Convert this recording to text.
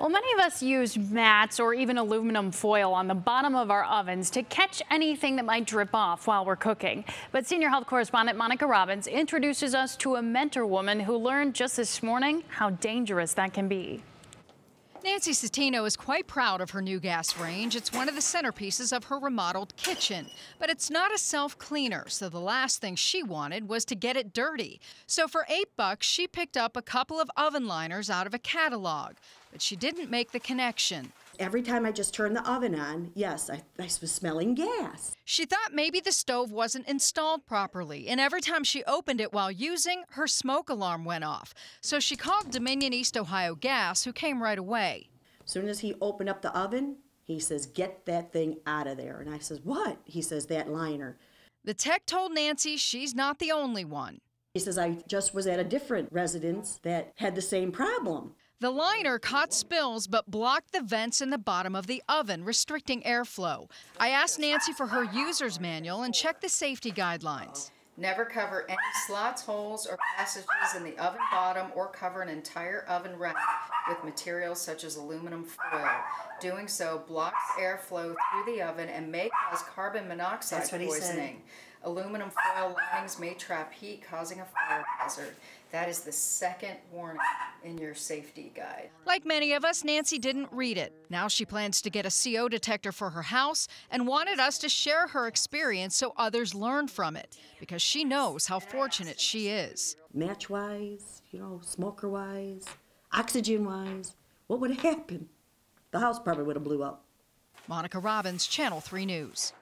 Well, many of us use mats or even aluminum foil on the bottom of our ovens to catch anything that might drip off while we're cooking. But senior health correspondent Monica Robbins introduces us to a Mentor woman who learned just this morning how dangerous that can be. Nancy Satino is quite proud of her new gas range. It's one of the centerpieces of her remodeled kitchen. But it's not a self-cleaner, so the last thing she wanted was to get it dirty. So for eight bucks, she picked up a couple of oven liners out of a catalog. But she didn't make the connection. Every time I just turned the oven on, yes, I, I was smelling gas. She thought maybe the stove wasn't installed properly, and every time she opened it while using, her smoke alarm went off. So she called Dominion East Ohio Gas, who came right away. As soon as he opened up the oven, he says, Get that thing out of there. And I says, What? He says, That liner. The tech told Nancy she's not the only one. He says, I just was at a different residence that had the same problem. The liner caught spills but blocked the vents in the bottom of the oven, restricting airflow. I asked Nancy for her user's manual and checked the safety guidelines. Never cover any slots, holes, or passages in the oven bottom or cover an entire oven rack with materials such as aluminum foil. Doing so blocks airflow through the oven and may cause carbon monoxide poisoning. Aluminum foil linings may trap heat, causing a fire hazard. That is the second warning in your safety guide. Like many of us, Nancy didn't read it. Now she plans to get a CO detector for her house and wanted us to share her experience so others learn from it because she knows how fortunate she is. Match wise, you know, smoker wise, oxygen wise, what would have happened? The house probably would have blew up. Monica Robbins, Channel 3 News.